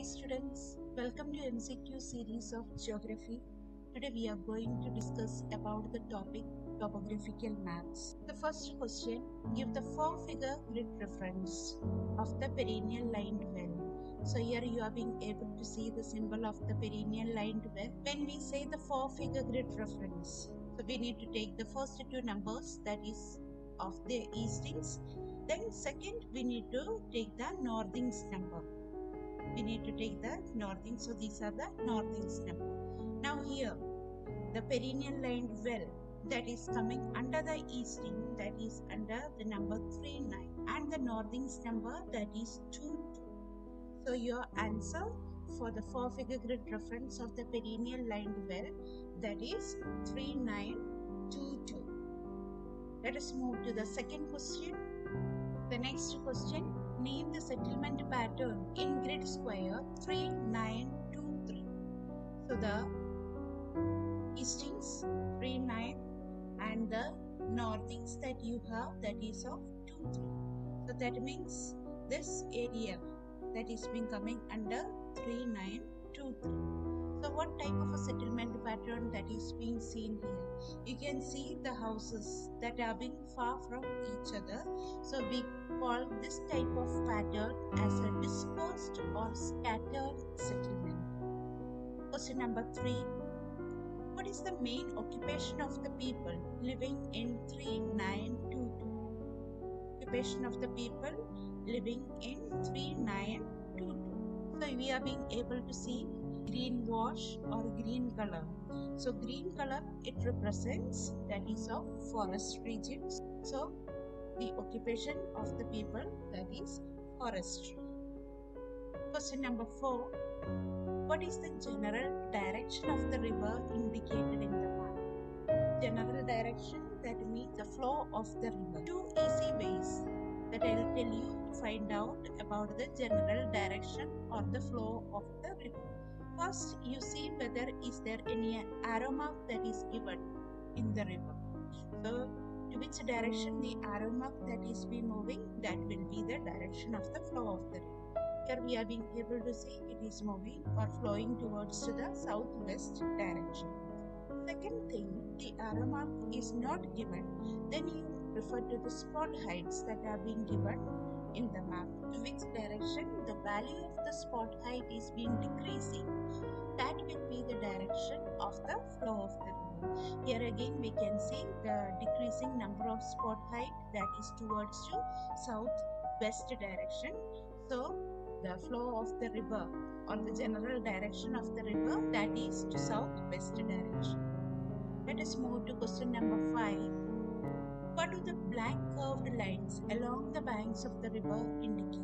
Hi students, welcome to MCQ series of Geography. Today we are going to discuss about the topic topographical maps. The first question, give the four figure grid reference of the perennial lined well. So here you are being able to see the symbol of the perennial lined well. When we say the four figure grid reference, so we need to take the first two numbers that is of the eastings. Then second we need to take the northings number we need to take the northing so these are the northings number now here the perennial lined well that is coming under the easting that is under the number 39 and the northings number that is 2 2. so your answer for the four figure grid reference of the perennial lined well that is 3922 let us move to the second question. The next question name the settlement pattern in grid square 3923. So the eastings 39 and the northings that you have that is of 23. So that means this area that is being coming under 3923. So what type of a settlement pattern that is being seen here? You can see the houses that are being far from each other. So we call this type of pattern as a dispersed or scattered settlement. Question number three. What is the main occupation of the people living in 3922? Occupation of the people living in 3922. So we are being able to see green wash or green color. So green color it represents that is of forest regions. So the occupation of the people that is forestry. Question number 4. What is the general direction of the river indicated in the map? General direction that means the flow of the river. Two easy ways that I will tell you to find out about the general direction or the flow of the river. First, you see whether is there any aroma that is given in the hmm. river. So, to which direction the arrow mark that is be moving, that will be the direction of the flow of the river. Here we are being able to see it is moving or flowing towards to the southwest direction. Second thing, the arrow mark is not given, then you refer to the spot heights that are being hmm. given in the map. To which direction the value of the spot height is being decreasing that will be the direction of the flow of the river here again we can see the decreasing number of spot height that is towards to southwest direction. So the flow of the river or the general direction of the river that is to southwest direction. Let us move to question number 5 what do the black curved lines along the banks of the river indicate?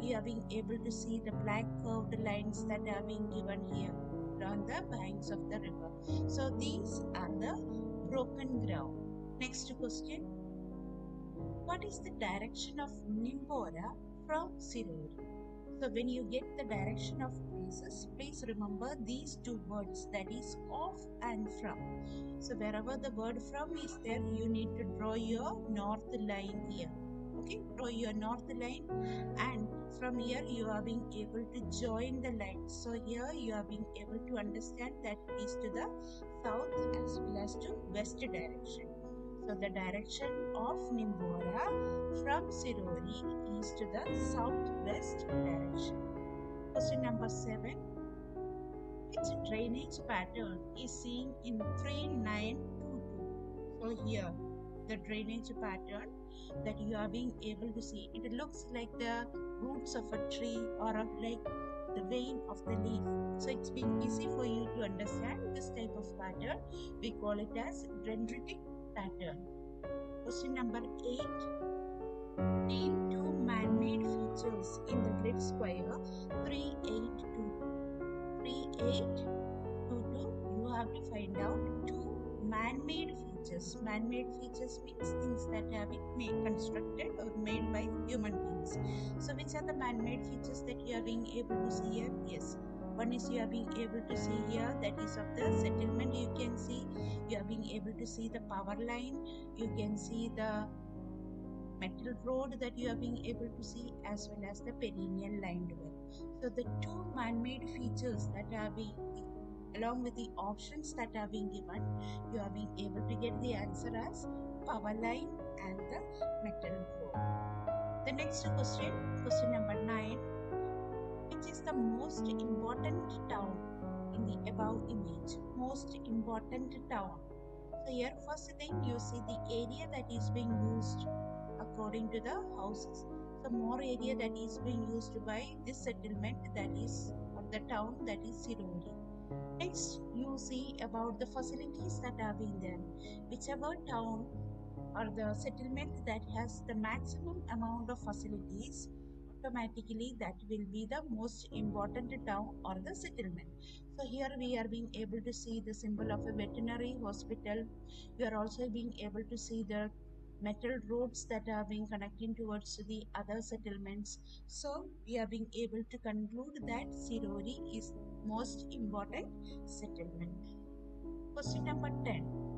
You are being able to see the black curved lines that are being given here on the banks of the river. So these are the broken ground. Next question. What is the direction of Nimbora from Sirori? So when you get the direction of places, please remember these two words that is off and from. So wherever the word from is there, you need to draw your north line here. Okay, draw your north line and from here you are being able to join the lines. So here you are being able to understand that is to the south as well as to west direction. So the direction of Nimbora from Sirori is to the southwest direction. Question number 7. Which drainage pattern is seen in 3922? So here the drainage pattern that you are being able to see it looks like the roots of a tree or like the vein of the leaf so it's been easy for you to understand this type of pattern we call it as dendritic pattern. Question number 8. Name two man-made features in the grid square 3822. 3822 you have to find out two man-made features. Man-made features means things that have been made, constructed or made by human beings. So which are the man-made features that you are being able to see here? Yes, one is you are being able to see here that is of the settlement you can see you are being able to see the power line you can see the metal road that you are being able to see as well as the perennial lined well So the two man-made features that are being along with the options that are being given, you are being able to get the answer as power line and the metal road. The next question, question number 9, which is the most important town in the above image? Most important town. So here first thing you see the area that is being used according to the houses. So more area that is being used by this settlement that is the town that is Sirori. Next you see about the facilities that are being there. Whichever town or the settlement that has the maximum amount of facilities automatically that will be the most important town or the settlement. So here we are being able to see the symbol of a veterinary hospital. We are also being able to see the metal roads that are being connecting towards the other settlements. So we are being able to conclude that sirori is most important settlement. Question number 10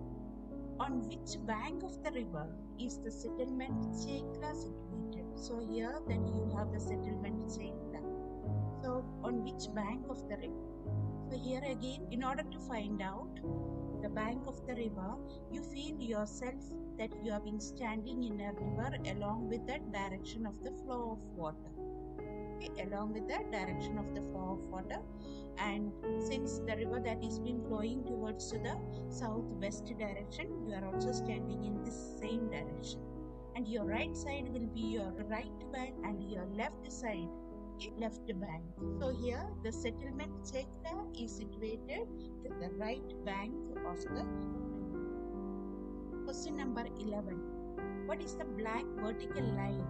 on which bank of the river is the settlement Chekla situated? So here then you have the settlement Chekla. So on which bank of the river? So here again, in order to find out the bank of the river, you feel yourself that you have been standing in a river along with the direction of the flow of water. Along with the direction of the flow of water and since the river that is been flowing towards to the southwest direction you are also standing in the same direction. And your right side will be your right bank and your left side left bank. So here the settlement Chekla is situated to the right bank of the question number 11 what is the black vertical line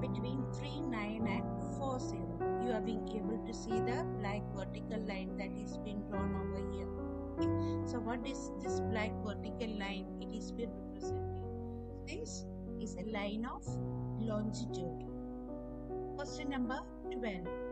between 3 9 and 4 0 you are being able to see the black vertical line that is being drawn over here. Okay. so what is this black vertical line? It is being representing. This is a line of longitude. Question number 12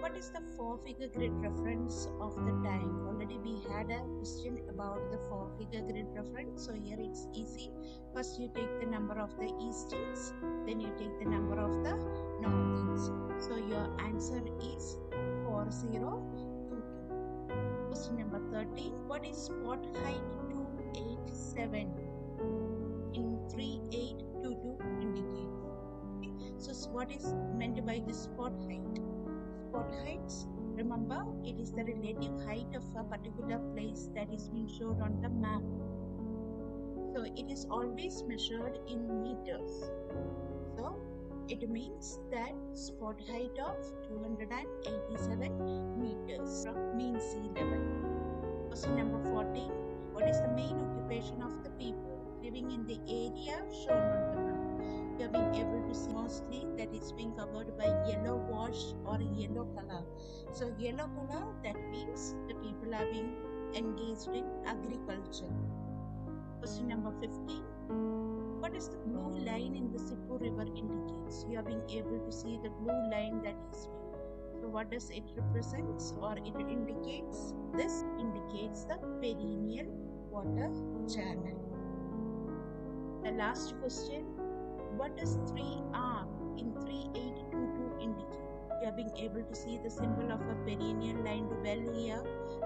what is the four figure grid reference of the tank already we had a question about the four figure grid reference so here it's easy first you take the number of the eastings then you take the number of the northings so your answer is 4022. Question number 13. What is spot height 287 in 3822 indicates? Okay. So what is meant by the spot height? Spot heights remember it is the relative height of a particular place that is being shown on the map so it is always measured in meters so it means that spot height of 287 meters from mean sea level. Question number 14. What is the main occupation of the people living in the area shown on the map? Have been able to see mostly that it's being covered by yellow wash or yellow color. So yellow color that means the people are being engaged in agriculture. Question number 15 what is the blue line in the Sippu river indicates? You are being able to see the blue line that is So what does it represents or it indicates? This indicates the perennial water channel. The last question, what does 3R in 3822 indicate? You are being able to see the symbol of a perennial lined well here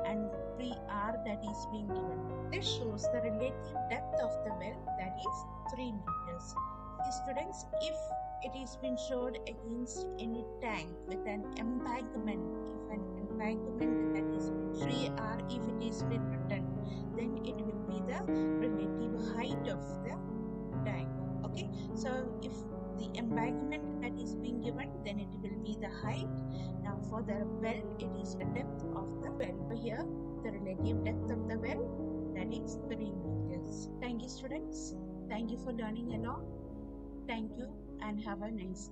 and 3R that is being given. This shows the relative depth of the well that is 3 meters. Students, if it is been showed against any tank with an embankment, if an embankment that is 3R, if it is been written, then it will be the relative height of the tank. Okay, so if the embankment that is being given, then it will be the height. Now for the well, it is the depth of the well. Here, the relative depth of the well, that is 3 meters. Thank you students. Thank you for learning along. Thank you and have a nice day.